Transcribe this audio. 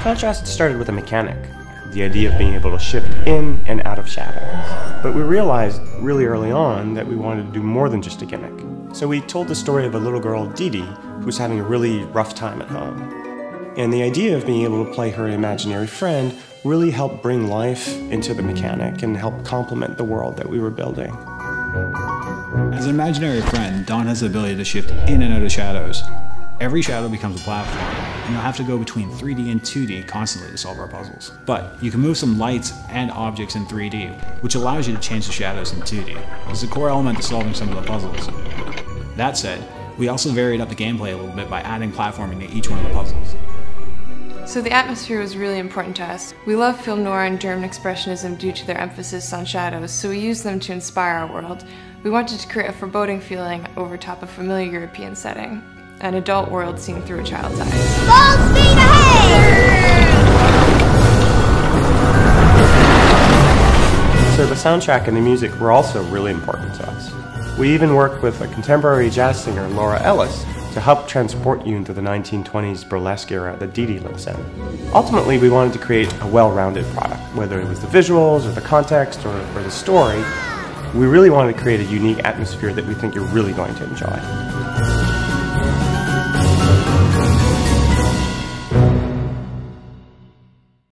Contrast started with a mechanic, the idea of being able to shift in and out of shadows. But we realized really early on that we wanted to do more than just a gimmick. So we told the story of a little girl, Didi, who's having a really rough time at home. And the idea of being able to play her imaginary friend really helped bring life into the mechanic and help complement the world that we were building. As an imaginary friend, Dawn has the ability to shift in and out of shadows. Every shadow becomes a platform, and you'll have to go between 3D and 2D constantly to solve our puzzles. But you can move some lights and objects in 3D, which allows you to change the shadows in 2D. It's a core element to solving some of the puzzles. That said, we also varied up the gameplay a little bit by adding platforming to each one of the puzzles. So the atmosphere was really important to us. We love film noir and German expressionism due to their emphasis on shadows, so we used them to inspire our world. We wanted to create a foreboding feeling over top a familiar European setting an adult world seen through a child's eyes. Full speed ahead! So the soundtrack and the music were also really important to us. We even worked with a contemporary jazz singer, Laura Ellis, to help transport you into the 1920s burlesque era that Didi lives in. Ultimately, we wanted to create a well-rounded product, whether it was the visuals or the context or, or the story. We really wanted to create a unique atmosphere that we think you're really going to enjoy.